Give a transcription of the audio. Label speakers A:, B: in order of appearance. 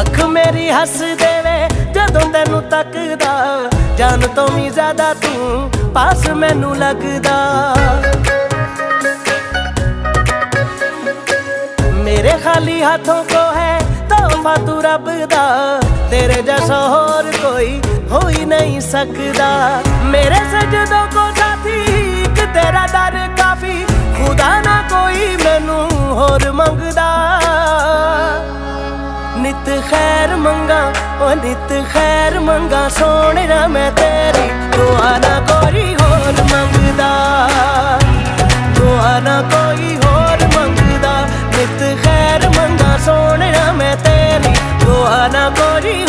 A: ਅੱਖ ਮੇਰੀ ਹੱਸ ਦੇਵੇ, ਜਦੋਂ ਤੈਨੂੰ ਤੱਕਦਾ, ਜਾਨ ਤੋਂ ਵੀ ਜ਼ਿਆਦਾ ਤੂੰ ਪਾਸ ਮੈਨੂੰ ਲੱਗਦਾ। ਮੇਰੇ ਖਾਲੀ ਹੱਥੋਂ ਕੋ ਹੈ ਤੋਹਫਾ ਤੂੰ ਰੱਬ ਦਾ, ਤੇਰੇ ਜੈਸਾ ਹੋਰ ਕੋਈ ਹੋਈ ਨਹੀਂ ਸਕਦਾ। ਮੇਰੇ ਸਜਦੋਂ ਕੋ ਨਿਤ ਖੈਰ ਮੰਗਾ ਓ ਨਿਤ ਖੈਰ ਮੰਗਾ, ਸੋਹਣਾ ਮੈਂ ਤੇਰੀ। ਦੁਆ ਨਾ ਕੋਈ ਹੋਰ ਮੰਗਦਾ। ਦੁਆ ਨਾ ਕੋਈ ਹੋਰ ਮੰਗਦਾ। ਨਿਤ ਖੈਰ ਮੰਗਾ, ਸੋਹਣਾ ਮੈਂ ਤੇਰੀ। ਦੁਆ ਨਾ ਕੋਈ